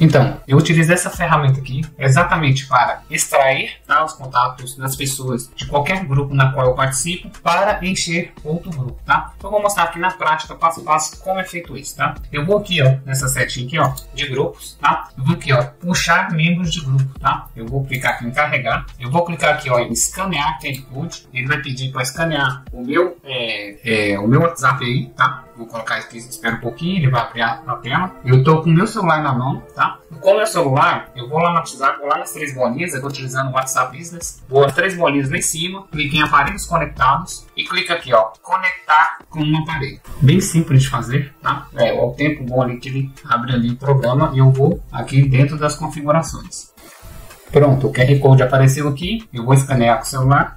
Então, eu utilizo essa ferramenta aqui exatamente para extrair tá, os contatos das pessoas de qualquer grupo na qual eu participo para encher outro grupo, tá? Então, eu vou mostrar aqui na prática, passo a passo, como é feito isso, tá? Eu vou aqui, ó, nessa setinha aqui, ó, de grupos, tá? Eu vou aqui, ó, puxar membros de grupo, tá? Eu vou clicar aqui em carregar, eu vou clicar aqui, ó, em escanear QR Code, ele vai pedir para escanear o meu, é, é, o meu WhatsApp aí, tá? Vou colocar aqui, espera um pouquinho, ele vai abrir a, tela. Eu tô com o meu celular na mão, tá? Com o meu celular, eu vou lá no WhatsApp, vou lá nas três bolinhas, eu tô utilizando o WhatsApp Business. Vou as três bolinhas lá em cima, clique em aparelhos conectados e clica aqui, ó, conectar com um aparelho. Bem simples de fazer, tá? É, o tempo bom ali que ele abre ali o programa e eu vou aqui dentro das configurações. Pronto, o QR Code apareceu aqui, eu vou escanear com o celular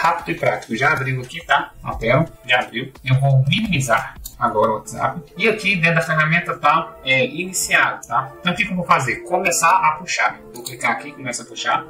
rápido e prático. Já abriu aqui, tá? A tela, já abriu. Eu vou minimizar agora o WhatsApp. E aqui dentro da ferramenta tá é, iniciado, tá? Então o que eu vou fazer? Começar a puxar. Vou clicar aqui, começa a puxar.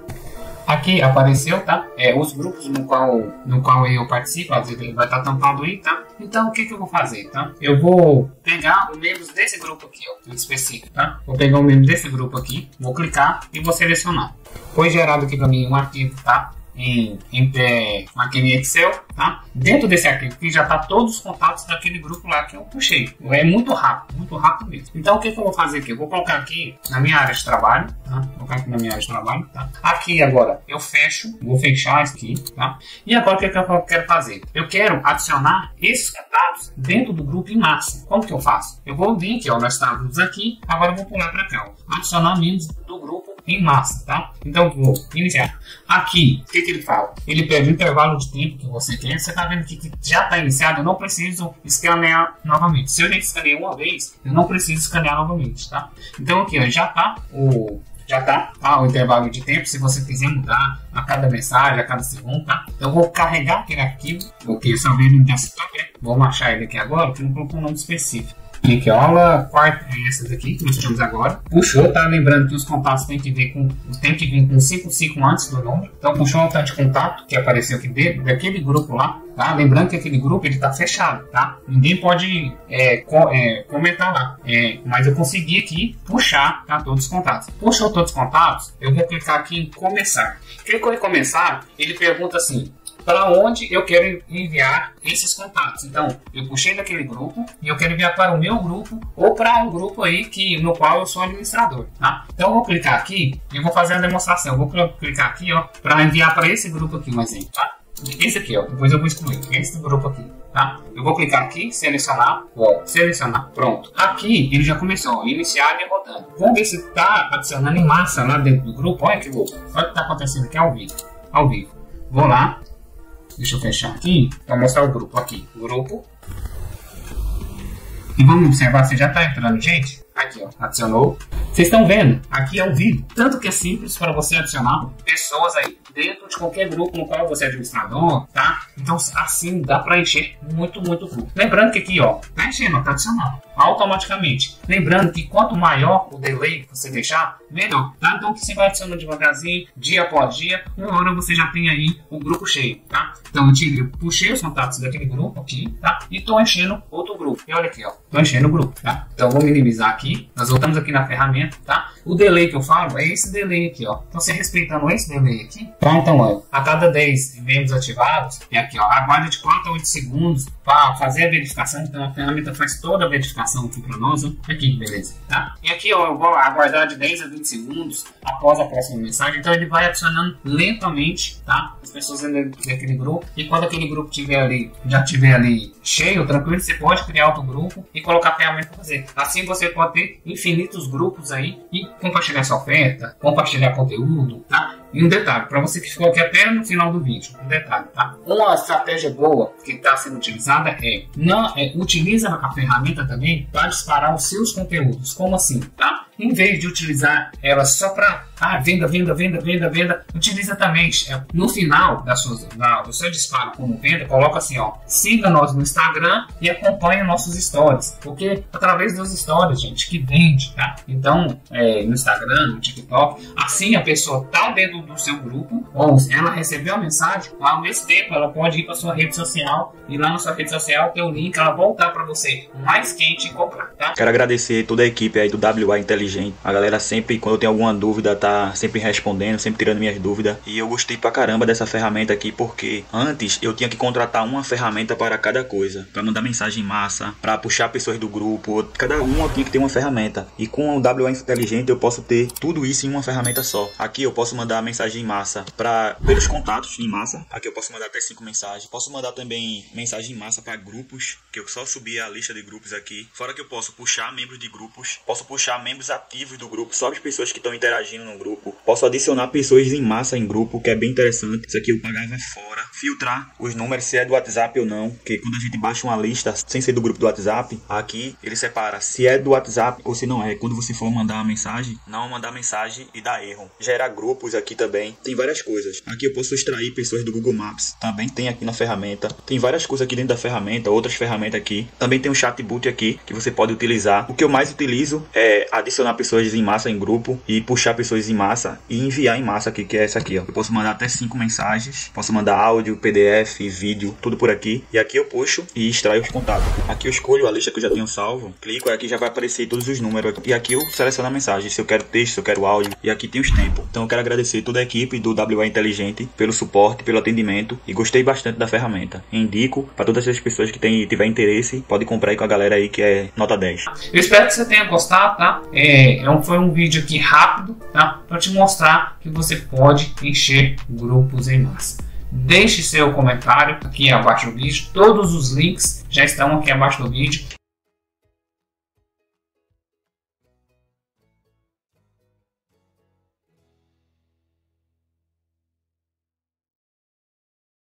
Aqui apareceu, tá? É, os grupos no qual, no qual eu participo, às vezes ele vai estar tampado aí, tá? Então o que, que eu vou fazer, tá? Eu vou pegar os membros desse grupo aqui, ó, específico, tá? Vou pegar o membro desse grupo aqui, vou clicar e vou selecionar. Foi gerado aqui para mim um arquivo, tá? Em, em é, aquele Excel, tá? Dentro desse arquivo aqui já tá todos os contatos daquele grupo lá que eu puxei. É muito rápido, muito rápido mesmo. Então o que, que eu vou fazer aqui? Eu vou colocar aqui na minha área de trabalho, tá? Vou colocar aqui na minha área de trabalho, tá? Aqui agora eu fecho, vou fechar isso aqui, tá? E agora o que, que eu quero fazer? Eu quero adicionar esses contatos dentro do grupo em massa. Como que eu faço? Eu vou vir aqui, ó, nós estávamos aqui, agora eu vou pular para cá, ó. Adicionar membros do grupo em massa, tá? Então, vou iniciar. Aqui, o que, que ele fala? Ele pede o intervalo de tempo que você quer. Você está vendo que já está iniciado, eu não preciso escanear novamente. Se eu já escaneei uma vez, eu não preciso escanear novamente, tá? Então, aqui, ó, já está o já tá, tá o intervalo de tempo, se você quiser mudar a cada mensagem, a cada segundo, tá? Eu vou carregar aquele arquivo, porque eu só vejo no desktop, né? Vou marchar ele aqui agora, porque não colocou um nome específico. Aula quarta é essa daqui que nós temos agora. Puxou, tá? Lembrando que os contatos tem que vir com, tem que vir com 55 antes do número. Então puxou o tanto de contato que apareceu aqui dentro, daquele grupo lá, tá? Lembrando que aquele grupo ele tá fechado, tá? Ninguém pode é, co é, comentar lá. É, mas eu consegui aqui puxar tá, todos os contatos. Puxou todos os contatos, eu vou clicar aqui em começar. Clicou em começar, ele pergunta assim: para onde eu quero enviar esses contatos. Então, eu puxei daquele grupo e eu quero enviar para o meu grupo ou para um grupo aí que, no qual eu sou administrador. Tá? Então, eu vou clicar aqui e vou fazer a demonstração. Eu vou clicar aqui ó, para enviar para esse grupo aqui um exemplo. Tá? Esse aqui, ó, depois eu vou excluir esse grupo aqui. Tá? Eu vou clicar aqui, selecionar, ó, selecionar, pronto. Aqui ele já começou, iniciar e rodando. Vamos ver se está adicionando em massa lá dentro do grupo. Olha que louco. Olha o que está acontecendo aqui ao vivo. Ao vivo. Vou lá, Deixa eu fechar aqui para mostrar o grupo aqui. Grupo. E vamos observar se já está entrando gente. Aqui, ó, adicionou. Vocês estão vendo? Aqui é um vídeo. Tanto que é simples para você adicionar pessoas aí dentro de qualquer grupo no qual você é administrador, tá? Então, assim, dá para encher muito, muito grupo. Lembrando que aqui, ó, tá enchendo, tá adicionando automaticamente. Lembrando que quanto maior o delay que você deixar, melhor, tá? Então, você vai adicionando devagarzinho, dia após dia, uma hora você já tem aí o grupo cheio, tá? Então, eu, tive, puxei os contatos daquele grupo aqui, tá? E tô enchendo outro grupo. E olha aqui, ó, tô enchendo o grupo, tá? Então, vou minimizar aqui. Nós voltamos aqui na ferramenta, tá? O delay que eu falo é esse delay aqui, ó. Então, você respeitando esse delay aqui, tá? Então, ó, a cada 10 membros ativados, é aqui, ó, aguarda de 4 a 8 segundos para fazer a verificação. Então, a ferramenta faz toda a verificação aqui para nós, ó. Aqui, beleza, tá? E aqui, ó, eu vou aguardar de 10 a 20 segundos após a próxima mensagem. Então, ele vai adicionando lentamente, tá? As pessoas daquele grupo. E quando aquele grupo tiver ali, já tiver ali cheio, tranquilo, você pode criar outro grupo e colocar a ferramenta para fazer. Assim, você pode ter infinitos grupos aí e compartilhar sua oferta, compartilhar conteúdo, tá? E um detalhe, para você que ficou aqui até no final do vídeo, um detalhe, tá? Uma estratégia boa que está sendo utilizada é, não, é utiliza a ferramenta também para disparar os seus conteúdos. Como assim, tá? Em vez de utilizar ela só para ah, venda, venda, venda, venda, venda, utiliza também é, no final da sua, da, do seu disparo como venda, coloca assim, ó, siga nós no Instagram e acompanhe nossos stories, porque através dos stories, gente, que vende, tá? Então, é, no Instagram, no TikTok, assim a pessoa tá dentro do seu grupo, ou ela recebeu a mensagem, ao mesmo tempo ela pode ir para sua rede social e lá na sua rede social ter o link, ela voltar para você mais quente e comprar, tá? Quero agradecer toda a equipe aí do WA inteligente. A galera sempre, quando tenho alguma dúvida, tá sempre respondendo, sempre tirando minhas dúvidas. E eu gostei pra caramba dessa ferramenta aqui, porque antes eu tinha que contratar uma ferramenta para cada coisa. para mandar mensagem em massa, para puxar pessoas do grupo. Cada uma tinha que ter uma ferramenta. E com o WA Inteligente eu posso ter tudo isso em uma ferramenta só. Aqui eu posso mandar mensagem em massa para pelos contatos em massa. Aqui eu posso mandar até cinco mensagens. Posso mandar também mensagem em massa para grupos, que eu só subi a lista de grupos aqui. Fora que eu posso puxar membros de grupos, posso puxar membros ativos do grupo, só as pessoas que estão interagindo no grupo. Posso adicionar pessoas em massa em grupo, que é bem interessante. Isso aqui eu pagava fora. Filtrar os números se é do WhatsApp ou não, porque quando a gente baixa uma lista sem ser do grupo do WhatsApp, aqui ele separa se é do WhatsApp ou se não é. Quando você for mandar uma mensagem, não mandar mensagem e dar erro. Gerar grupos aqui também. Tem várias coisas. Aqui eu posso extrair pessoas do Google Maps. Também tem aqui na ferramenta. Tem várias coisas aqui dentro da ferramenta, outras ferramentas aqui. Também tem um chatbot aqui que você pode utilizar. O que eu mais utilizo é adicionar pessoas em massa em grupo e puxar pessoas em massa e enviar em massa aqui, que é essa aqui, ó. Eu posso mandar até cinco mensagens, posso mandar áudio, PDF, vídeo, tudo por aqui. E aqui eu puxo e extraio os contatos. Aqui eu escolho a lista que eu já tenho salvo, clico aqui já vai aparecer todos os números. E aqui eu seleciono a mensagem, se eu quero texto, se eu quero áudio. E aqui tem os tempos. Então eu quero agradecer toda a equipe do WA Inteligente pelo suporte, pelo atendimento e gostei bastante da ferramenta. Indico para todas as pessoas que tem, tiver interesse, pode comprar aí com a galera aí que é nota 10. Eu espero que você tenha gostado, tá? É, é foi um vídeo aqui rápido, tá? Para te mostrar que você pode encher grupos em massa. Deixe seu comentário aqui abaixo do vídeo. Todos os links já estão aqui abaixo do vídeo.